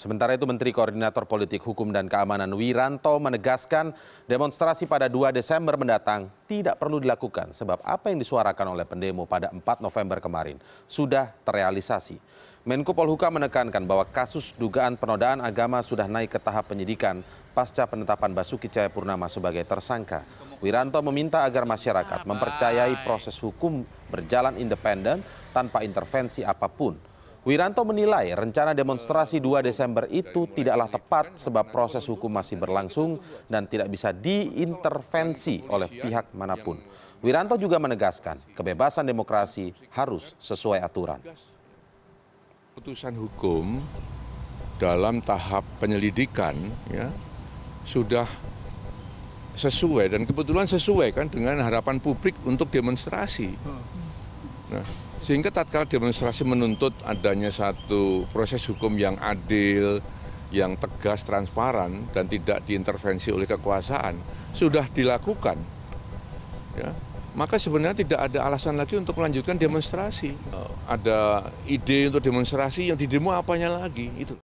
Sementara itu Menteri Koordinator Politik Hukum dan Keamanan Wiranto menegaskan demonstrasi pada 2 Desember mendatang tidak perlu dilakukan sebab apa yang disuarakan oleh pendemo pada 4 November kemarin sudah terrealisasi. Menko Polhukam menekankan bahwa kasus dugaan penodaan agama sudah naik ke tahap penyidikan pasca penetapan Basuki Cahayapurnama sebagai tersangka. Wiranto meminta agar masyarakat mempercayai proses hukum berjalan independen tanpa intervensi apa pun Wiranto menilai rencana demonstrasi 2 Desember itu tidaklah tepat sebab proses hukum masih berlangsung dan tidak bisa diintervensi oleh pihak mana pun. Wiranto juga menegaskan kebebasan demokrasi harus sesuai aturan. Putusan hukum dalam tahap penyelidikan ya sudah sesuai dan kebetulan sesuai kan dengan harapan publik untuk demonstrasi. Nah, sehingga tatkala demonstrasi menuntut adanya satu proses hukum yang adil, yang tegas, transparan, dan tidak diintervensi oleh kekuasaan, sudah dilakukan. Ya, maka sebenarnya tidak ada alasan lagi untuk melanjutkan demonstrasi. Ada ide untuk demonstrasi yang didemo apanya lagi itu.